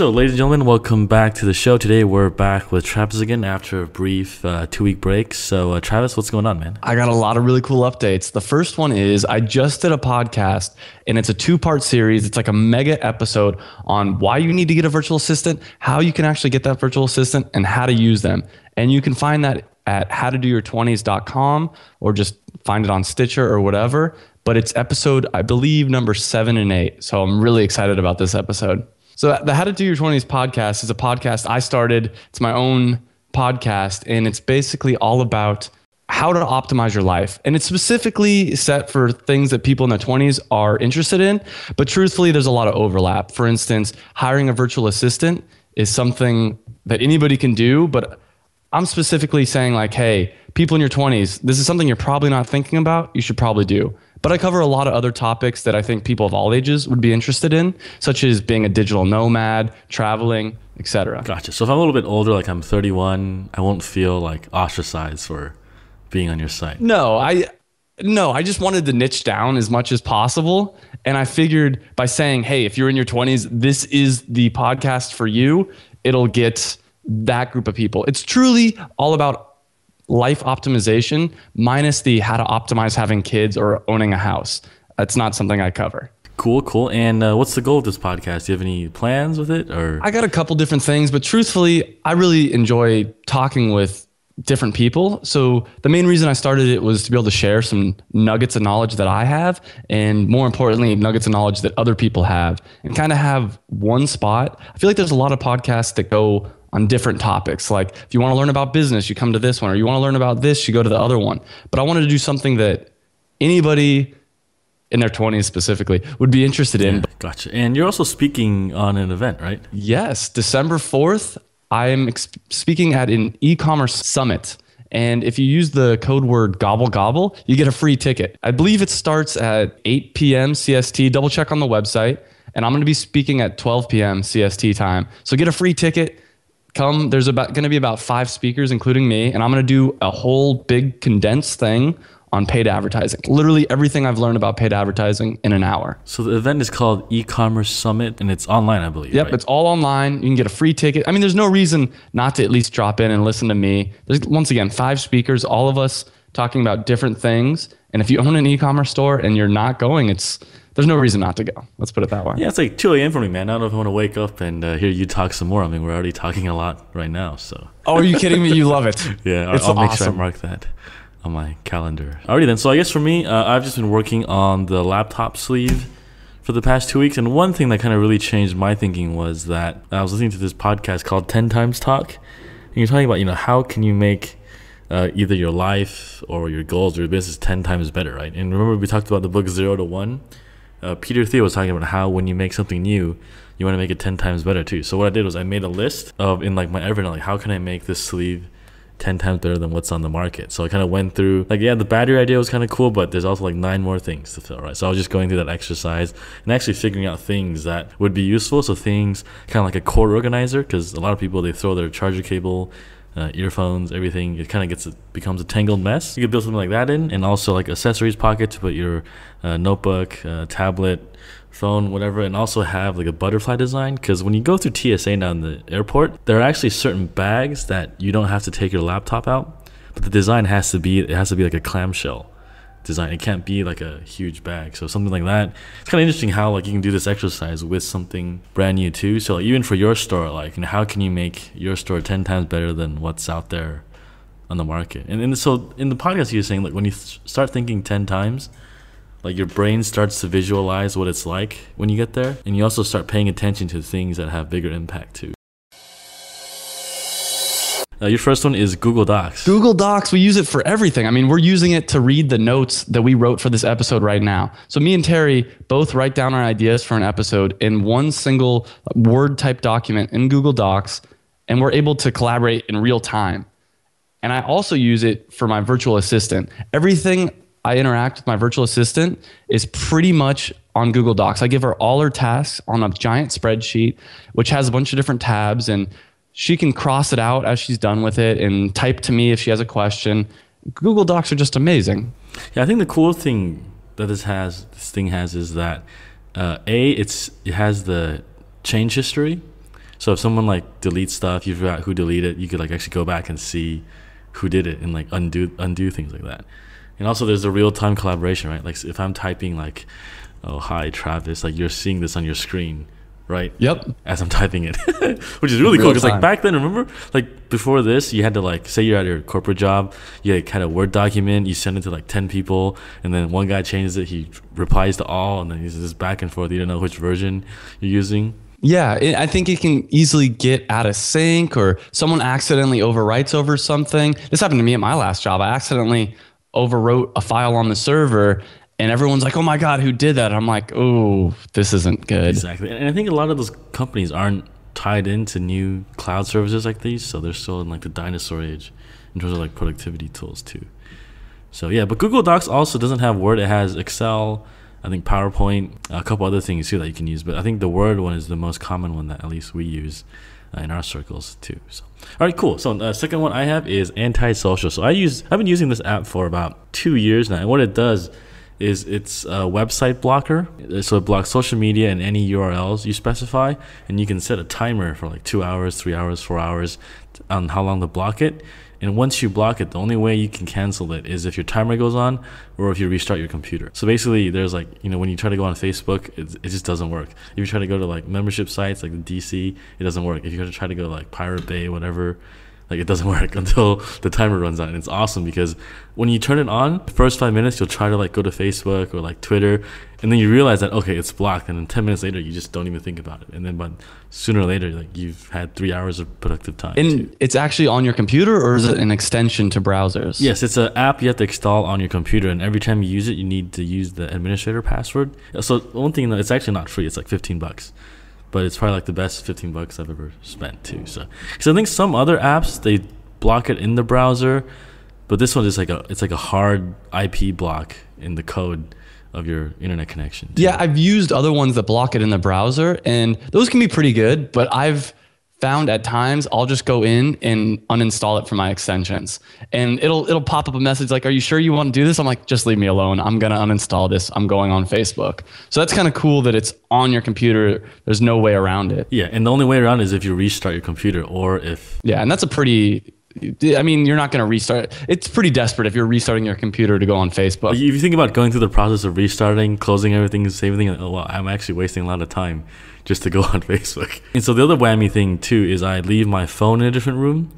so, ladies and gentlemen, welcome back to the show. Today, we're back with Travis again after a brief uh, two week break. So, uh, Travis, what's going on, man? I got a lot of really cool updates. The first one is I just did a podcast and it's a two part series. It's like a mega episode on why you need to get a virtual assistant, how you can actually get that virtual assistant, and how to use them. And you can find that at howtodoyour20s.com or just find it on Stitcher or whatever. But it's episode, I believe, number seven and eight. So I'm really excited about this episode. So the How to Do Your 20s podcast is a podcast I started. It's my own podcast, and it's basically all about how to optimize your life. And it's specifically set for things that people in their 20s are interested in. But truthfully, there's a lot of overlap. For instance, hiring a virtual assistant is something that anybody can do, but I'm specifically saying, like, hey, people in your 20s, this is something you're probably not thinking about. You should probably do. But I cover a lot of other topics that I think people of all ages would be interested in, such as being a digital nomad, traveling, etc. Gotcha. So if I'm a little bit older, like I'm 31, I won't feel like ostracized for being on your site. No, I no, I just wanted to niche down as much as possible. And I figured by saying, hey, if you're in your 20s, this is the podcast for you, it'll get that group of people. It's truly all about life optimization minus the how to optimize having kids or owning a house. That's not something I cover. Cool, cool. And uh, what's the goal of this podcast? Do you have any plans with it, or I got a couple different things, but truthfully, I really enjoy talking with different people. So the main reason I started it was to be able to share some nuggets of knowledge that I have, and more importantly, nuggets of knowledge that other people have, and kind of have one spot. I feel like there's a lot of podcasts that go on different topics. Like if you want to learn about business, you come to this one, or you want to learn about this, you go to the other one. But I wanted to do something that anybody in their 20s specifically would be interested in. Yeah, gotcha. And you're also speaking on an event, right? Yes, December 4th, I'm ex- speaking at an e-commerce summit. And if you use the code word gobble gobble, you get a free ticket. I believe it starts at 8 p.m. CST. Double check on the website. And I'm going to be speaking at 12 p.m. CST time. So get a free ticket come there's about going to be about five speakers including me and i'm going to do a whole big condensed thing on paid advertising. Literally everything i've learned about paid advertising in an hour. So the event is called e-commerce summit, and it's online, I believe. yep right? it's all online. You can get a free ticket. I mean there's no reason not to at least drop in and listen to me. There's once again five speakers all of us talking about different things. And if you own an e-commerce store and you're not going it's there's no reason not to go let's put it that way Yeah, it's like 2 a.m. for me, man. I don't know if I want to wake up and uh, hear you talk some more. I mean, we're already talking a lot right now, so oh are you kidding me you love it yeah, I'll, it's I'll make sure I mark that on my calendar. Alrighty then. So I guess for me, uh, I've just been working on the laptop sleeve for the past two weeks, and one thing that kind of really changed my thinking was that I was listening to this podcast called Ten Times Talk, and you're talking about you know how can you make uh, either your life or your goals or your business 10 times better, right? And remember, we talked about the book Zero to One. Uh, Peter Thiel was talking about how when you make something new, you want to make it 10 times better too. So, what I did was I made a list of, in like my Evernote, like how can I make this sleeve 10 times better than what's on the market? So, I kind of went through, like, yeah, the battery idea was kind of cool, but there's also like nine more things to fill, right? So, I was just going through that exercise and actually figuring out things that would be useful. So, things kind of like a cord organizer, because a lot of people they throw their charger cable uh, earphones, everything. It kind of gets becomes a tangled mess. You could build something like that in, and also like accessories pocket to put your uh, notebook, uh, tablet, phone, whatever, and also have like a butterfly design. Because when you go through TSA now in the airport, there are actually certain bags that you don't have to take your laptop out, but the design has to be it has to be like a clamshell design. It can't be like a huge bag. So something like that. It's kind of interesting how like you can do this exercise with something brand new too. So like, even for your store, like you know, how can you make your store ten times better than what's out there on the market? And, and so in the podcast, you're saying like when you start thinking ten times. Like your brain starts to visualize what it's like when you get there, and you also start paying attention to things that have bigger impact too. Uh, your first one is Google Docs. Google Docs, we use it for everything. I mean, we're using it to read the notes that we wrote for this episode right now. So, me and Terry both write down our ideas for an episode in one single Word type document in Google Docs, and we're able to collaborate in real time. And I also use it for my virtual assistant. Everything I interact with my virtual assistant is pretty much on Google Docs. I give her all her tasks on a giant spreadsheet, which has a bunch of different tabs, and she can cross it out as she's done with it and type to me if she has a question. Google Docs are just amazing. Yeah, I think the cool thing that this has, this thing has, is that uh, a it's it has the change history. So if someone like deletes stuff, you forgot who deleted, it, you could like actually go back and see who did it and like undo undo things like that. And also there's a real time collaboration, right? Like if I'm typing like, oh hi Travis, like you're seeing this on your screen, right? Yep. As I'm typing it, which is really cool because like back then, remember, like before this, you had to like say you're at your corporate job, you like, kind of word document, you send it to like ten people, and then one guy changes it, he replies to all, and then he's just back and forth. You don't know which version you're using. Yeah, it, I think it can easily get out of sync or someone accidentally overwrites over something. This happened to me at my last job. I accidentally overwrote a file on the server and everyone's like, "Oh my god, who did that?" I'm like, "Oh, this isn't good." Exactly, and I think a lot of those companies aren't tied into new cloud services like these, so they're still in like the dinosaur age in terms of like productivity tools too. So yeah, but Google Docs also doesn't have Word; it has Excel, I think PowerPoint, a couple other things too that you can use. But I think the Word one is the most common one that at least we use uh, in our circles too. So all right, cool. So uh, second one I have is Antisocial. So I use I've been using this app for about two years now, and what it does is it's a website blocker. So it blocks social media and any URLs you specify, and you can set a timer for like two hours, three hours, four hours on how long to block it. And once you block it, the only way you can cancel it is if your timer goes on or if you restart your computer. So basically, there's like, you know, when you try to go on Facebook, it, it just doesn't work. If you try to go to like membership sites like the DC, it doesn't work. If you try to go to like Pirate Bay, whatever, like it doesn't work until the timer runs out and it's awesome because when you turn it on the first five minutes you'll try to like go to facebook or like twitter and then you realize that okay it's blocked and then 10 minutes later you just don't even think about it and then but sooner or later like you've had three hours of productive time too. And it's actually on your computer or is it an extension to browsers? Yes, it's an app you have to install on your computer, and every time you use it, you need to use the administrator password. So one thing, though, it's actually not free; it's like fifteen bucks, but it's probably like the best fifteen bucks I've ever spent too. So, because I think some other apps they block it in the browser, but this one is like a it's like a hard IP block in the code of your internet connection. too. Yeah, I've used other ones that block it in the browser, and those can be pretty good. But I've found at times I'll just go in and uninstall it from my extensions, and it'll it'll pop up a message like, "Are you sure you want to do this?" I'm like, "Just leave me alone. I'm gonna uninstall this. I'm going on Facebook." So that's kind of cool that it's on your computer. There's no way around it. Yeah, and the only way around is if you restart your computer or if Yeah, and that's a pretty. I mean, you're not going to restart. It's pretty desperate if you're restarting your computer to go on Facebook. If you think about going through the process of restarting, closing everything, saving everything, oh, wow, I'm actually wasting a lot of time just to go on Facebook. And so the other whammy thing too is I leave my phone in a different room,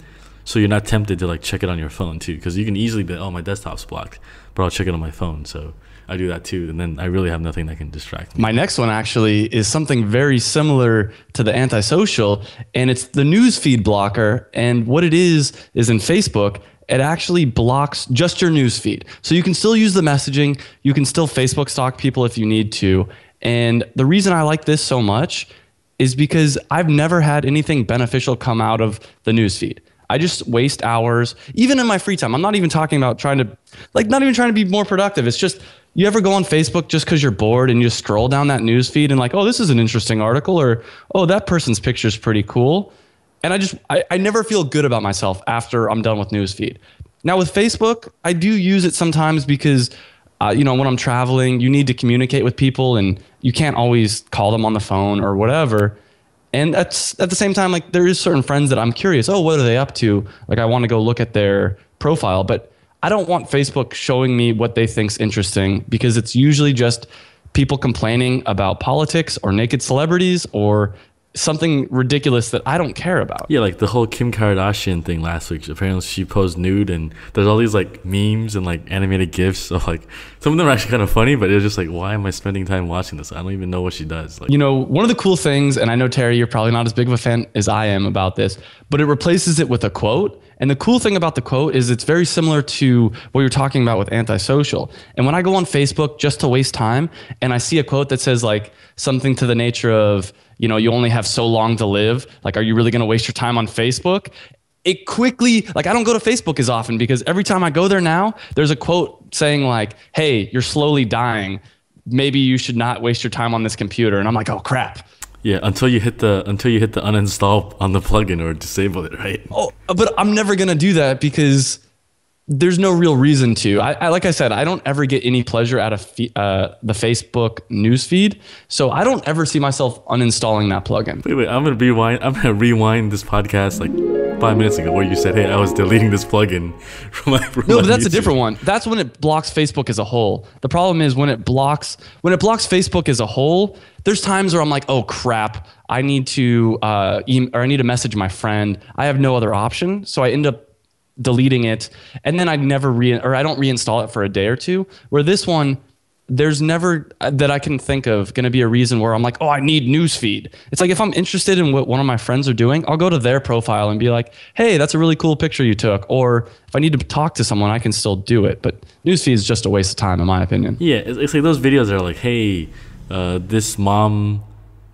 so you're not tempted to like check it on your phone too, because you can easily be, oh, my desktop's blocked, but I'll check it on my phone. So I do that too, and then I really have nothing that can distract me. My next one actually is something very similar to the antisocial, and it's the newsfeed blocker. And what it is is in Facebook, it actually blocks just your newsfeed. So you can still use the messaging, you can still Facebook stalk people if you need to. And the reason I like this so much is because I've never had anything beneficial come out of the newsfeed. I just waste hours, even in my free time. I'm not even talking about trying to, like, not even trying to be more productive. It's just, you ever go on Facebook just because you're bored and you scroll down that newsfeed and, like, oh, this is an interesting article, or, oh, that person's picture is pretty cool. And I just, I, I never feel good about myself after I'm done with newsfeed. Now, with Facebook, I do use it sometimes because, uh, you know, when I'm traveling, you need to communicate with people and you can't always call them on the phone or whatever. And that's at the same time, like there is certain friends that I'm curious. Oh, what are they up to? Like I want to go look at their profile, but I don't want Facebook showing me what they think's interesting because it's usually just people complaining about politics or naked celebrities or something ridiculous that I don't care about. Yeah, like the whole Kim Kardashian thing last week. Apparently, she posed nude, and there's all these like memes and like animated gifs of like some of them are actually kind of funny, but it was just like, why am I spending time watching this? I don't even know what she does. Like, You know, one of the cool things, and I know Terry, you're probably not as big of a fan as I am about this, but it replaces it with a quote. And the cool thing about the quote is it's very similar to what you're talking about with antisocial. And when I go on Facebook just to waste time and I see a quote that says like something to the nature of, you know, you only have so long to live, like, are you really going to waste your time on Facebook? It quickly, like, I don't go to Facebook as often because every time I go there now, there's a quote saying, like, hey, you're slowly dying. Maybe you should not waste your time on this computer. And I'm like, oh, crap. yeah, until you hit the until you hit the uninstall on the plugin or disable it, right? Oh, but I'm never gonna do that because there's no real reason to. I, I, like I said, I don't ever get any pleasure out of uh, the Facebook newsfeed, so I don't ever see myself uninstalling that plugin. Wait, wait, I'm gonna rewind. I'm gonna rewind this podcast like five minutes ago, where you said, "Hey, I was deleting this plugin from my." From no, but that's YouTube. a different one. That's when it blocks Facebook as a whole. The problem is when it blocks when it blocks Facebook as a whole. There's times where I'm like, "Oh crap, I need to uh, e- or I need to message my friend. I have no other option," so I end up deleting it, and then I never re or I don't reinstall it for a day or two. Where this one, there's never uh, that I can think of going to be a reason where I'm like, oh, I need newsfeed. It's like if I'm interested in what one of my friends are doing, I'll go to their profile and be like, hey, that's a really cool picture you took. Or if I need to talk to someone, I can still do it. But newsfeed is just a waste of time, in my opinion. Yeah, it's, like those videos that are like, "Hey, uh, this mom."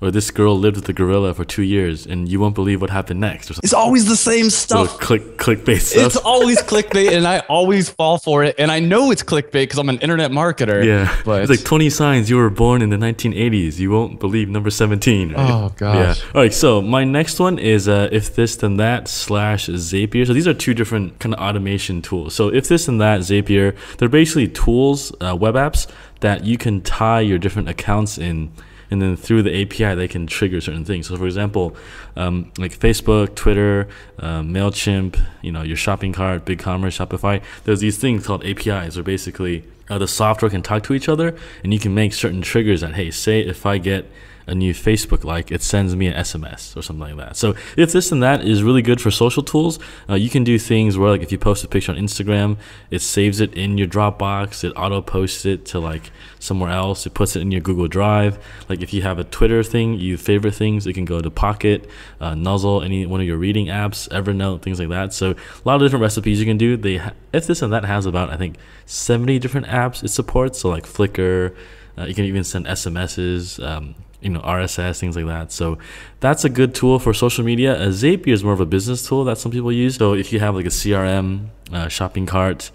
Or this girl lived with a gorilla for two years, and you won't believe what happened next. Or something. It's always the same So stuff. click clickbait stuff. It's always clickbait, and I always fall for it. And I know it's clickbait because I'm an internet marketer. Yeah, but it's like 20 signs you were born in the 1980s. You won't believe number 17. right? Oh, gosh. Yeah. All right. So my next one is uh, if this then that slash Zapier. So these are two different kind of automation tools. So if this and that Zapier, they're basically tools, uh, web apps that you can tie your different accounts in. And then through the API, they can trigger certain things. So, for example, um, like Facebook, Twitter, uh, Mailchimp, you know, your shopping cart, BigCommerce, Shopify. There's these things called APIs, where basically uh, the software can talk to each other, and you can make certain triggers that, hey, say if I get a new Facebook like, it sends me an SMS or something like that. So if this and that is really good for social tools, uh, you can do things where like if you post a picture on Instagram, it saves it in your Dropbox, it auto posts it to like somewhere else, it puts it in your Google Drive. Like if you have a Twitter thing, you favorite things, it can go to Pocket, uh, Nuzzle, any one of your reading apps, Evernote, things like that. So a lot of different recipes you can do. They if this and that has about I think 70 different apps it supports. So like Flickr, uh, you can even send SMSs. Um, you know RSS things like that. So that's a good tool for social media. Zapier is more of a business tool that some people use. So if you have like a CRM, uh, shopping cart,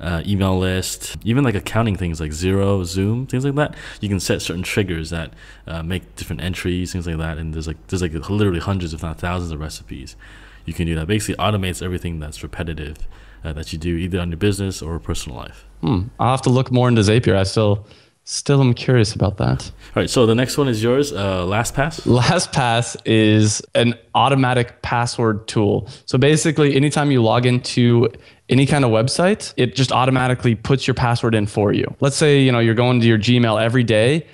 uh, email list, even like accounting things like Xero, Zoom, things like that, you can set certain triggers that uh, make different entries, things like that. And there's like there's like literally hundreds, if not thousands, of recipes. You can do that. Basically, automates everything that's repetitive uh, that you do either on your business or personal life. Hmm. I'll have to look more into Zapier. I still, still am curious about that. All right, so the next one is yours. Uh, LastPass. LastPass is an automatic password tool. So basically, anytime you log into any kind of website, it just automatically puts your password in for you. Let's say you know you're going to your Gmail every day.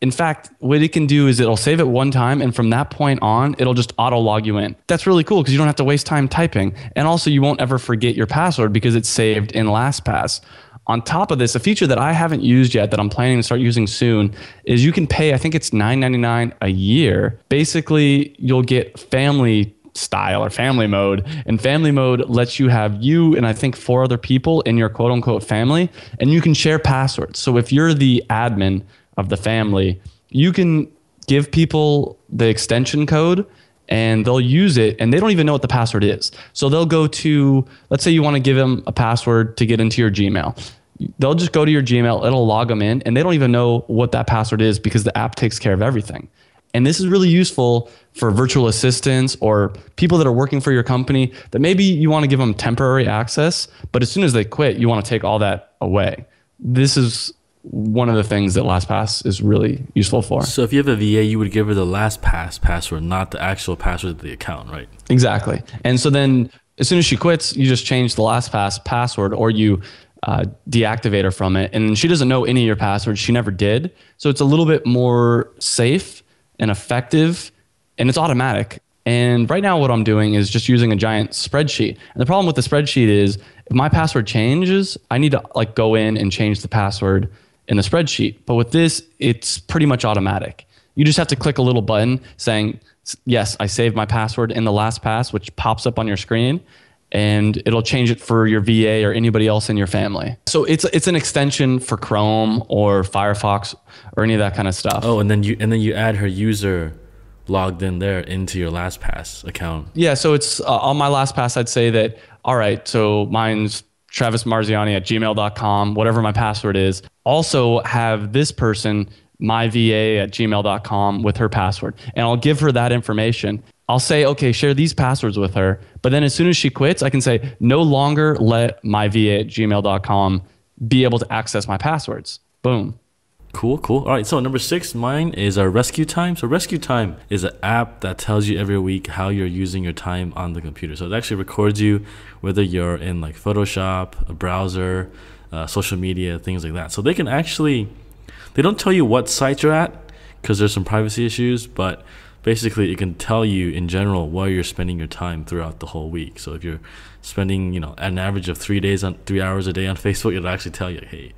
In fact, what it can do is it'll save it one time, and from that point on, it'll just auto log you in. That's really cool because you don't have to waste time typing, and also you won't ever forget your password because it's saved in LastPass. On top of this, a feature that I haven't used yet that I'm planning to start using soon is you can pay, I think it's $9.99 a year. Basically, you'll get family style or family mode. And family mode lets you have you and I think four other people in your quote unquote family, and you can share passwords. So if you're the admin of the family, you can give people the extension code and they'll use it and they don't even know what the password is. So they'll go to, let's say you want to give them a password to get into your Gmail. They'll just go to your Gmail, it'll log them in, and they don't even know what that password is because the app takes care of everything. And this is really useful for virtual assistants or people that are working for your company that maybe you want to give them temporary access, but as soon as they quit, you want to take all that away. This is one of the things that LastPass is really useful for. So if you have a VA, you would give her the LastPass password, not the actual password of the account, right? Exactly. And so then as soon as she quits, you just change the LastPass password or you uh, deactivate her from it. And she doesn't know any of your passwords. She never did. So it's a little bit more safe and effective and it's automatic. And right now, what I'm doing is just using a giant spreadsheet. And the problem with the spreadsheet is if my password changes, I need to like go in and change the password in the spreadsheet. But with this, it's pretty much automatic. You just have to click a little button saying, Yes, I saved my password in the LastPass, which pops up on your screen and it'll change it for your VA or anybody else in your family. So it's it's an extension for Chrome or Firefox or any of that kind of stuff. Oh, and then you and then you add her user logged in there into your LastPass account. Yeah, so it's uh, on my LastPass. I'd say that all right. So mine's Travis Marziani at gmail.com, whatever my password is. Also have this person my va at gmail.com with her password and i'll give her that information I'll say, okay, share these passwords with her. But then as soon as she quits, I can say, no longer let myva at gmail.com be able to access my passwords. Boom. Cool, cool. All right, so number six, mine is our Rescue Time. So Rescue Time is an app that tells you every week how you're using your time on the computer. So it actually records you whether you're in like Photoshop, a browser, uh, social media, things like that. So they can actually, they don't tell you what site you're at because there's some privacy issues, but basically it can tell you in general where you're spending your time throughout the whole week. So if you're spending, you know, an average of three days on three hours a day on Facebook, it'll actually tell you, hey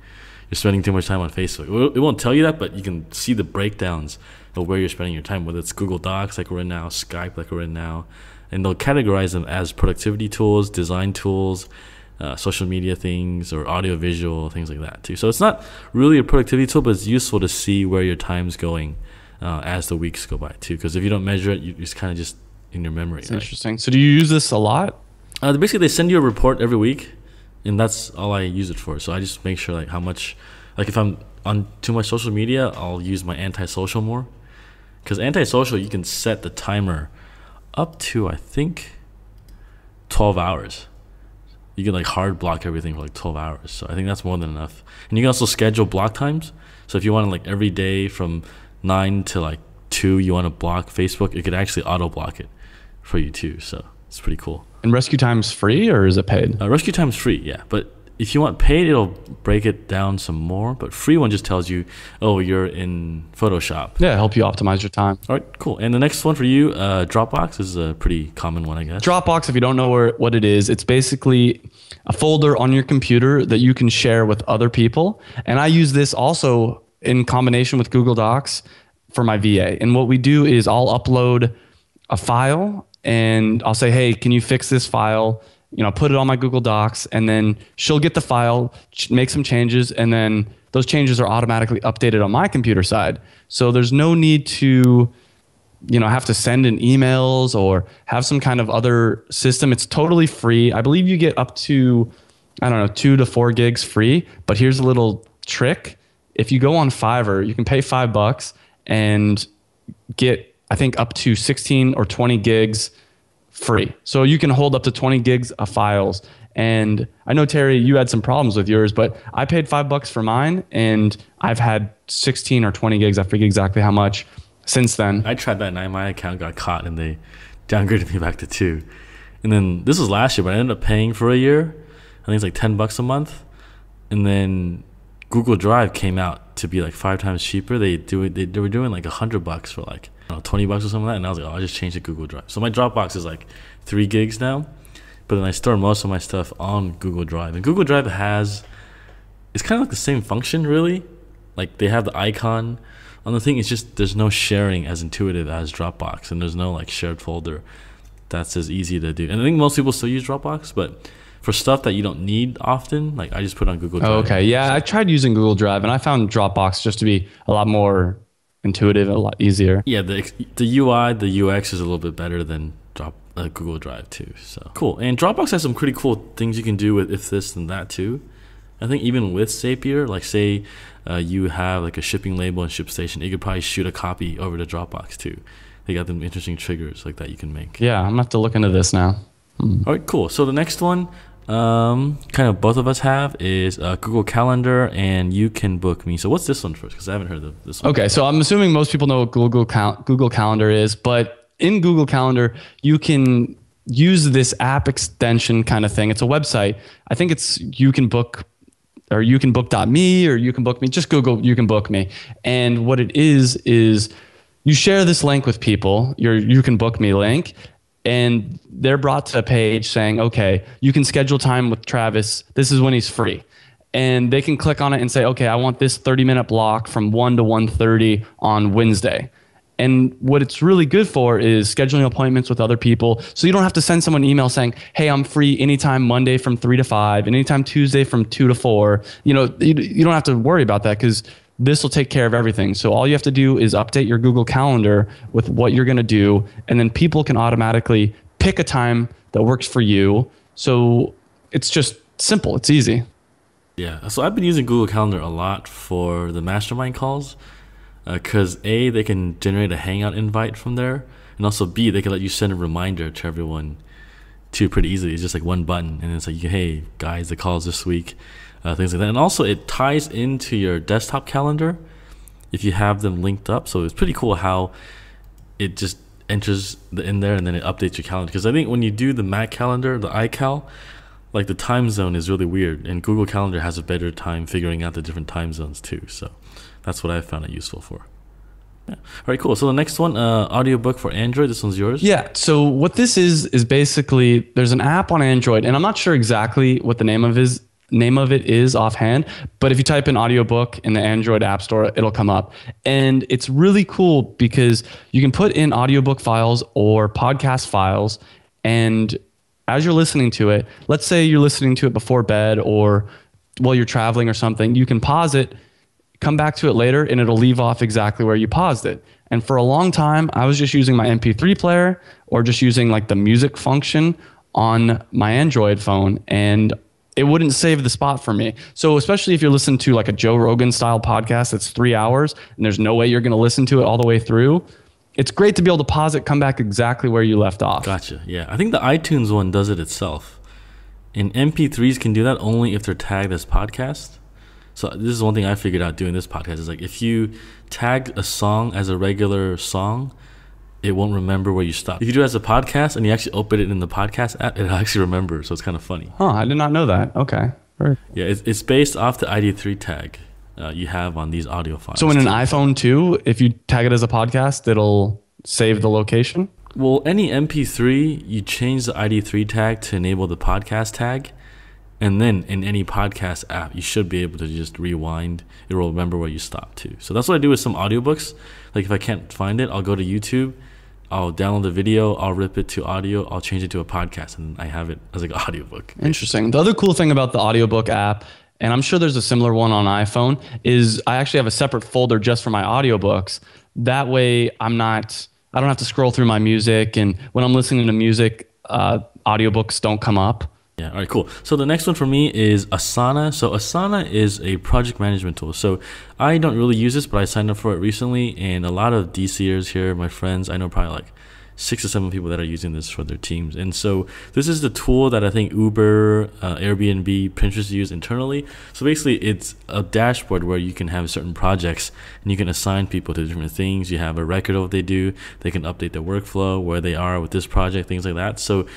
you're spending too much time on Facebook. It won't tell you that, but you can see the breakdowns of where you're spending your time, whether it's Google Docs like we're in now, Skype like we're in now, and they'll categorize them as productivity tools, design tools, uh, social media things, or audio visual things like that too. So it's not really a productivity tool, but it's useful to see where your time's going uh, as the weeks go by too. Because if you don't measure it, you, it's kind of just in your memory. Right? Interesting. So do you use this a lot? Uh, basically, they send you a report every week and that's all I use it for. So I just make sure like how much, like if I'm on too much social media, I'll use my anti-social more, because anti-social you can set the timer up to I think twelve hours. You can like hard block everything for like twelve hours. So I think that's more than enough. And you can also schedule block times. So if you want to like every day from nine to like two, you want to block Facebook, it could actually auto block it for you too. So it's pretty cool. And rescue time's free or is it paid? Uh, rescue time's free, yeah. But if you want paid, it'll break it down some more. But free one just tells you, oh, you're in Photoshop. Yeah, help you optimize your time. All right, cool. And the next one for you, uh, Dropbox is a pretty common one, I guess. Dropbox, if you don't know where, what it is, it's basically a folder on your computer that you can share with other people. And I use this also in combination with Google Docs for my VA. And what we do is I'll upload a file and I'll say, hey, can you fix this file? You know, put it on my Google Docs, and then she'll get the file, make some changes, and then those changes are automatically updated on my computer side. So there's no need to, you know, have to send in emails or have some kind of other system. It's totally free. I believe you get up to, I don't know, two to four gigs free. But here's a little trick: if you go on Fiverr, you can pay five bucks and get I think up to 16 or 20 gigs free. So you can hold up to 20 gigs of files. And I know Terry, you had some problems with yours, but I paid five bucks for mine, and I've had 16 or 20 gigs. I forget exactly how much since then. I tried that, and my account got caught, and they downgraded me back to two. And then this was last year, but I ended up paying for a year. I think it's like 10 bucks a month. And then Google Drive came out to be like five times cheaper. They do they, they were doing like hundred bucks for like know, 20 bucks or something like that. And I was like, oh, I'll just change to Google Drive. So my Dropbox is like three gigs now, but then I store most of my stuff on Google Drive. And Google Drive has, it's kind of like the same function, really. Like they have the icon on the thing. It's just there's no sharing as intuitive as Dropbox, and there's no like shared folder that's as easy to do. And I think most people still use Dropbox, but for stuff that you don't need often, like I just put on Google oh, Drive. Oh, okay, yeah, I tried using Google Drive, and I found Dropbox just to be a lot more intuitive, a lot easier. Yeah, the the UI, the UX is a little bit better than Drop uh, Google Drive too. So cool. And Dropbox has some pretty cool things you can do with if this and that too. I think even with Zapier, like say uh, you have like a shipping label and ShipStation, you could probably shoot a copy over to Dropbox too. They got them interesting triggers like that you can make. Yeah, I'm gonna have to look into this now. Hmm. All right, cool. So the next one, um, kind of both of us have is uh, Google Calendar and you can book me. So what's this one first? Because I haven't heard of this one. Okay, so I'm assuming most people know what Google Cal- Google Calendar is, but in Google Calendar you can use this app extension kind of thing. It's a website. I think it's you can book or you can book.me or you can book me. Just Google you can book me. And what it is is you share this link with people, your you can book me link, and they're brought to a page saying, okay, you can schedule time with Travis. This is when he's free. And they can click on it and say, okay, I want this 30 minute block from 1 to 1.30 on Wednesday. And what it's really good for is scheduling appointments with other people. So you don't have to send someone an email saying, hey, I'm free anytime Monday from 3 to 5, and anytime Tuesday from 2 to 4. You know, you, you don't have to worry about that because this will take care of everything. So all you have to do is update your Google Calendar with what you're going to do, and then people can automatically pick a time that works for you. So it's just simple. It's easy. Yeah. So I've been using Google Calendar a lot for the mastermind calls because uh, a they can generate a Hangout invite from there, and also B, they can let you send a reminder to everyone too pretty easily. It's just like one button, and it's like, hey guys, the calls this week, uh, things like that. And also, it ties into your desktop calendar if you have them linked up. So it's pretty cool how it just enters the, in there and then it updates your calendar. Because I think when you do the Mac calendar, the iCal, like the time zone is really weird, and Google Calendar has a better time figuring out the different time zones too. So that's what I found it useful for. Yeah. All right, cool. So the next one, uh, audiobook for Android. This one's yours. Yeah. So what this is is basically there's an app on Android, and I'm not sure exactly what the name of is name of it is offhand, but if you type in audiobook in the Android App Store, it'll come up. And it's really cool because you can put in audiobook files or podcast files and as you're listening to it, let's say you're listening to it before bed or while you're traveling or something, you can pause it, come back to it later, and it'll leave off exactly where you paused it. And for a long time, I was just using my MP3 player or just using like the music function on my Android phone, and it wouldn't save the spot for me. So, especially if you're listening to like a Joe Rogan style podcast that's three hours and there's no way you're going to listen to it all the way through, it's great to be able to pause it, come back exactly where you left off. Gotcha. Yeah, I think the iTunes one does it itself. And MP3s can do that only if they're tagged as podcast. So this is one thing I figured out doing this podcast is like if you tag a song as a regular song, it won't remember where you stop. If you do it as a podcast and you actually open it in the podcast app, it'll actually remember. So it's kind of funny. Huh, I did not know that. Okay. Very Yeah, it's, it's based off the ID3 tag uh, you have on these audio files. So in an too. iPhone too, if you tag it as a podcast, it'll save the location. Well, any MP3, you change the ID3 tag to enable the podcast tag. And then in any podcast app, you should be able to just rewind. It will remember where you stopped too. So that's what I do with some audiobooks. Like if I can't find it, I'll go to YouTube, I'll download the video, I'll rip it to audio, I'll change it to a podcast, and I have it as like an audiobook. Interesting. The other cool thing about the audiobook app, and I'm sure there's a similar one on iPhone, is I actually have a separate folder just for my audiobooks. That way, I'm not, I don't have to scroll through my music. And when I'm listening to music, uh, audiobooks don't come up. Yeah. All right. Cool. So the next one for me is Asana. So Asana is a project management tool. So I don't really use this, but I signed up for it recently, and a lot of DCers here, my friends, I know probably like six or seven people that are using this for their teams. And so this is the tool that I think Uber, uh, Airbnb, Pinterest use internally. So basically, it's a dashboard where you can have certain projects and you can assign people to different things. You have a record of what they do. They can update their workflow, where they are with this project, things like that. So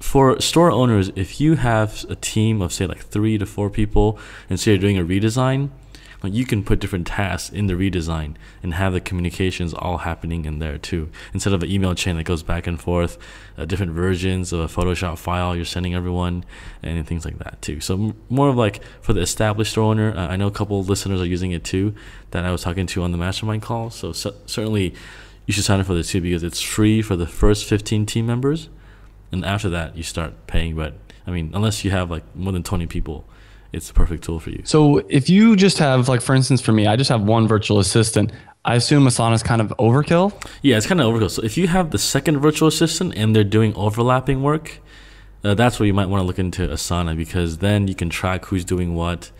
for store owners, if you have a team of say like three to four people and say you're doing a redesign, like you can put different tasks in the redesign and have the communications all happening in there too. Instead of an email chain that goes back and forth, uh, different versions of a Photoshop file you're sending everyone, and things like that too. So more of like for the established store owner. Uh, I know a couple of listeners are using it too that I was talking to on the mastermind call. So cer- certainly you should sign up for this too because it's free for the first 15 team members and after that you start paying but i mean unless you have like more than 20 people it's the perfect tool for you So if you just have, like, for instance, for me, I just have one virtual assistant. I assume Asana is kind of overkill. yeah it's kind of overkill so if you have the second virtual assistant and they're doing overlapping work uh, that's where you might want to look into asana because then you can track who's doing what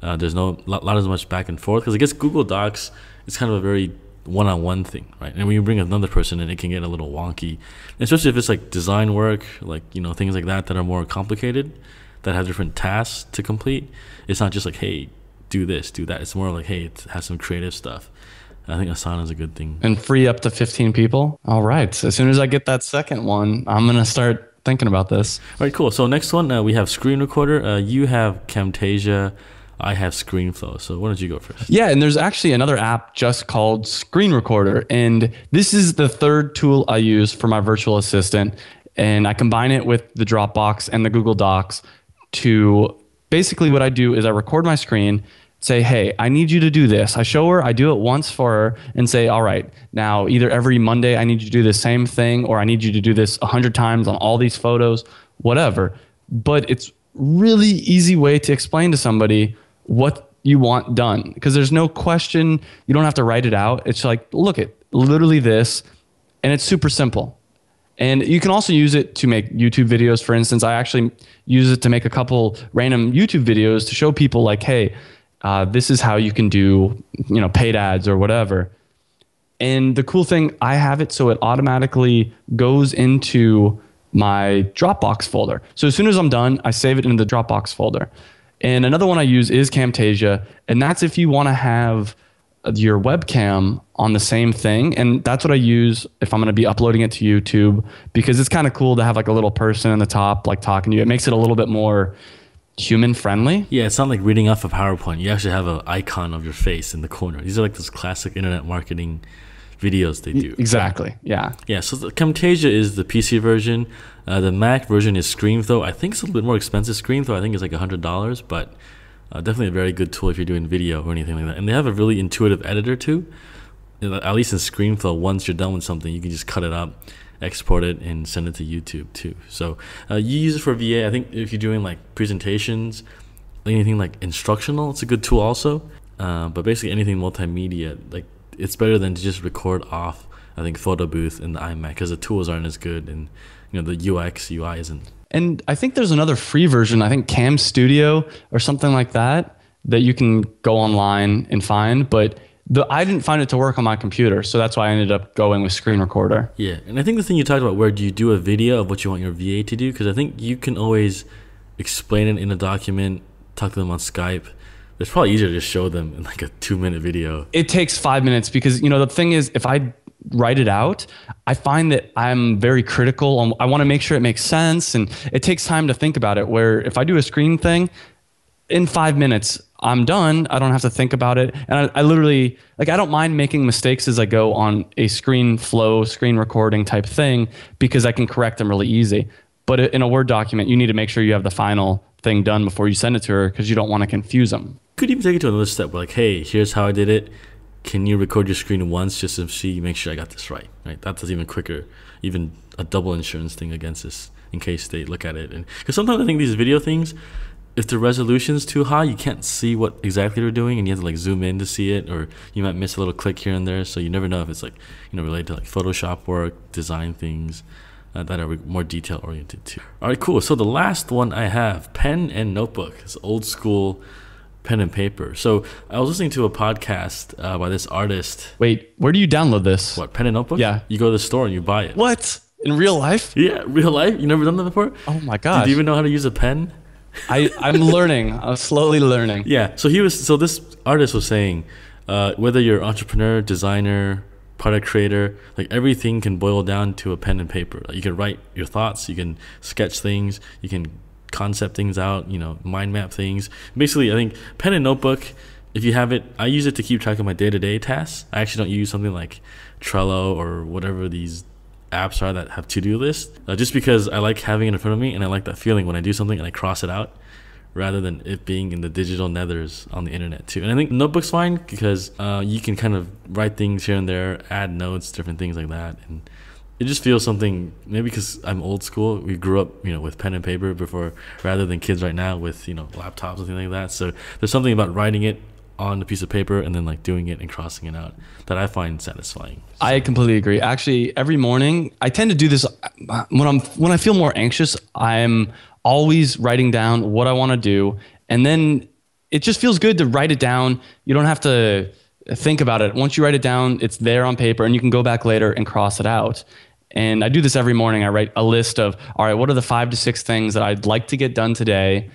uh, there's no lot, lot as much back and forth because i guess google docs is kind of a very one-on-one thing right and when you bring another person in it can get a little wonky especially if it's like design work like you know things like that that are more complicated that have different tasks to complete it's not just like hey do this do that it's more like hey it has some creative stuff i think asana is a good thing and free up to 15 people. All right. So as soon as I get that second one, I'm going to start thinking about this. All right, cool. So next one, uh, we have Screen Recorder. Uh, you have Camtasia. I have ScreenFlow. So why don't you go first? Yeah, and there's actually another app just called Screen Recorder. And this is the third tool I use for my virtual assistant. And I combine it with the Dropbox and the Google Docs to basically what I do is I record my screen, say, hey, I need you to do this. I show her, I do it once for her, and say, all right, now either every Monday I need you to do the same thing, or I need you to do this 100 times on all these photos, whatever. But it's really easy way to explain to somebody what you want done. Because there's no question. You don't have to write it out. It's like look at literally this and it's super simple. And you can also use it to make youtube videos for instance. I actually use it to make a couple random youtube videos to show people like hey uh, this is how you can do you know paid ads or whatever. And the cool thing, I have it so it automatically goes into my Dropbox folder. So as soon as I'm done, I save it in the Dropbox folder. And another one I use is Camtasia, and that's if you want to have your webcam on the same thing. And that's what I use if I'm going to be uploading it to YouTube because it's kind of cool to have like a little person in the top, like talking to you. It makes it a little bit more human friendly. Yeah, it's not like reading off a PowerPoint. You actually have an icon of your face in the corner. These are like those classic internet marketing videos they do. Exactly. Yeah. Yeah. So the Camtasia is the PC version. Uh, the Mac version is ScreenFlow. I think it's a little bit more expensive. ScreenFlow, I think, is like hundred dollars, but uh, definitely a very good tool if you're doing video or anything like that. And they have a really intuitive editor too. At least in ScreenFlow, once you're done with something, you can just cut it up, export it, and send it to YouTube too. So uh, you use it for VA. I think if you're doing like presentations, anything like instructional, it's a good tool also. Uh, but basically anything multimedia, like it's better than to just record off. I think photo booth and the iMac because the tools aren't as good and you know the UX UI isn't. And I think there's another free version. I think Cam Studio or something like that that you can go online and find, but the, I didn't find it to work on my computer, so that's why I ended up going with Screen Recorder. Yeah, and I think the thing you talked about, where do you do a video of what you want your VA to do? Because I think you can always explain it in a document, talk to them on Skype. It's probably easier to just show them in like a two minute video. It takes five minutes because you know the thing is, if I write it out, I find that I'm very critical. I want to make sure it makes sense, and it takes time to think about it. Where if I do a screen thing, in five minutes I'm done. I don't have to think about it, and I, I literally like I don't mind making mistakes as I go on a screen flow, screen recording type thing because I can correct them really easy. But in a Word document, you need to make sure you have the final thing done before you send it to her because you don't want to confuse them could even take it to another step. Like, hey, here's how I did it. Can you record your screen once just to see, make sure I got this right? Right. That's even quicker. Even a double insurance thing against this in case they look at it. And because sometimes I think these video things, if the resolution's too high, you can't see what exactly they're doing, and you have to like zoom in to see it, or you might miss a little click here and there. So you never know if it's like you know related to like Photoshop work, design things. Uh, that are more detail oriented too. All right, cool. So the last one I have, pen and notebook. It's old school pen and paper. So I was listening to a podcast uh, by this artist. Wait, where do you download this? What pen and notebook? Yeah, you go to the store and you buy it. What in real life? Yeah, real life. You never done that before? Oh my god! Do you even know how to use a pen? I I'm learning. I'm slowly learning. Yeah. So he was. So this artist was saying, uh, whether you're entrepreneur, designer, product creator, like everything can boil down to a pen and paper. Like you can write your thoughts. You can sketch things. You can concept things out, you know, mind map things. Basically, I think pen and notebook, if you have it, I use it to keep track of my day to day tasks. I actually don't use something like Trello or whatever these apps are that have to do lists, uh, just because I like having it in front of me and I like that feeling when I do something and I cross it out rather than it being in the digital nethers on the internet too. And I think notebook's fine because uh, you can kind of write things here and there, add notes, different things like that. And it just feels something maybe because i'm old school we grew up you know with pen and paper before rather than kids right now with you know laptops and things like that. So there's something about writing it on a piece of paper and then like doing it and crossing it out that i find satisfying. So. i completely agree. Actually every morning i tend to do this when i'm when i feel more anxious i'm always writing down what i want to do and then it just feels good to write it down. You don't have to think about it. Once you write it down it's there on paper and you can go back later and cross it out and I do this every morning. I write a list of, all right, what are the five to six things that I'd like to get done today?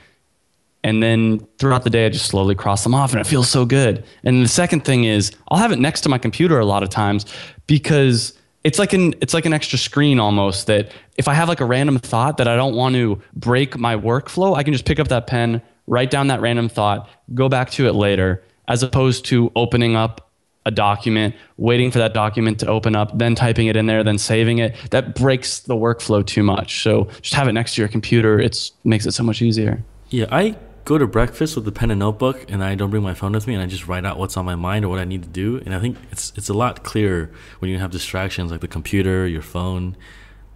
And then throughout the day, I just slowly cross them off and it feels so good. And the second thing is, I'll have it next to my computer a lot of times because it's like an it's like an extra screen almost that if I have like a random thought that I don't want to break my workflow, I can just pick up that pen, write down that random thought, go back to it later, as opposed to opening up a document, waiting for that document to open up, then typing it in there, then saving it. That breaks the workflow too much. So just have it next to your computer. It makes it so much easier. Yeah, I go to breakfast with a pen and notebook, and I don't bring my phone with me, and I just write out what's on my mind or what I need to do. And I think it's it's a lot clearer when you have distractions like the computer, your phone,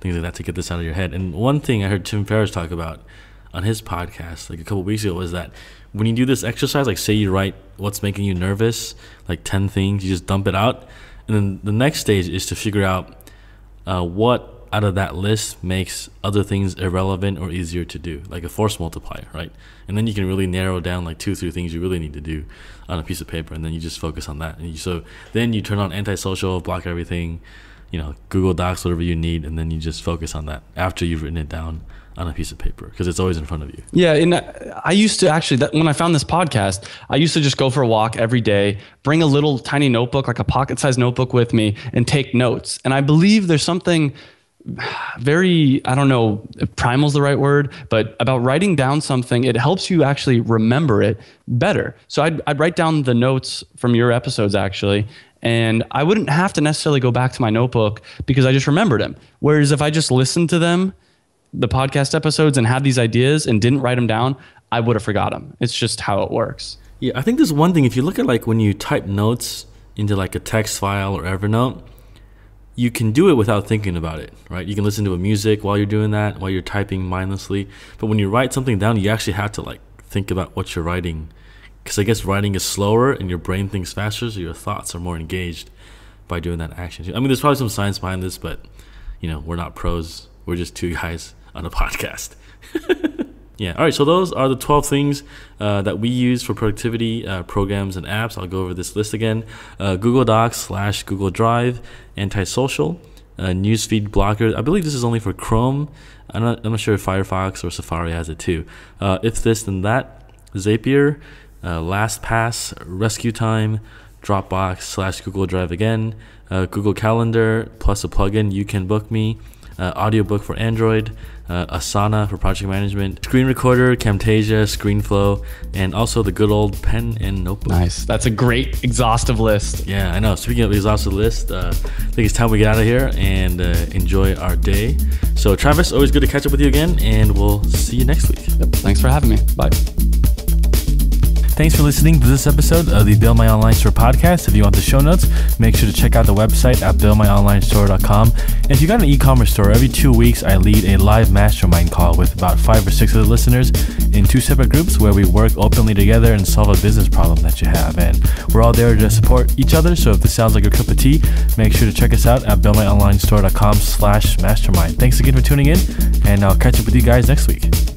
things like that to get this out of your head. And one thing I heard Tim Ferriss talk about on his podcast like a couple weeks ago was that when you do this exercise, like say you write what's making you nervous, like 10 things, you just dump it out. And then the next stage is to figure out uh, what out of that list makes other things irrelevant or easier to do, like a force multiplier, right? And then you can really narrow down like two, three things you really need to do on a piece of paper, and then you just focus on that. And you, so then you turn on antisocial, block everything, you know, Google Docs, whatever you need, and then you just focus on that after you've written it down on a piece of paper because it's always in front of you. Yeah, and uh, I used to actually that when I found this podcast, I used to just go for a walk every day, bring a little tiny notebook, like a pocket-sized notebook with me and take notes. And I believe there's something very i don't know primal's the right word but about writing down something it helps you actually remember it better so I'd, I'd write down the notes from your episodes actually and i wouldn't have to necessarily go back to my notebook because i just remembered them whereas if i just listened to them the podcast episodes and had these ideas and didn't write them down i would have forgot them it's just how it works yeah i think there's one thing if you look at like when you type notes into like a text file or evernote you can do it without thinking about it, right? You can listen to a music while you're doing that, while you're typing mindlessly. But when you write something down, you actually have to like think about what you're writing, because I guess writing is slower and your brain thinks faster, so your thoughts are more engaged by doing that action. I mean, there's probably some science behind this, but you know, we're not pros. We're just two guys on a podcast. Yeah. All right. So those are the 12 things uh, that we use for productivity uh, programs and apps. I'll go over this list again uh, Google Docs slash Google Drive, Antisocial, uh, Newsfeed Blocker. I believe this is only for Chrome. I'm not, I'm not sure if Firefox or Safari has it too. Uh, if this, then that. Zapier, uh, LastPass, Rescue Time, Dropbox slash Google Drive again, Google Calendar plus a plugin, You Can Book Me uh, audiobook for Android, uh, Asana for project management, screen recorder, Camtasia, ScreenFlow, and also the good old pen and notebook. Nice. That's a great exhaustive list. Yeah, I know. Speaking of exhaustive list, uh, I think it's time we get out of here and uh, enjoy our day. So, Travis, always good to catch up with you again, and we'll see you next week. Yep. Thanks for having me. Bye. Thanks for listening to this episode of the Build My Online Store podcast. If you want the show notes, make sure to check out the website at buildmyonlinestore.com. And if you got an e-commerce store, every two weeks I lead a live mastermind call with about five or six of the listeners in two separate groups where we work openly together and solve a business problem that you have. And we're all there to support each other. So if this sounds like a cup of tea, make sure to check us out at buildmyonlinestore.com slash mastermind. Thanks again for tuning in, and I'll catch up with you guys next week.